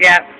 Yeah.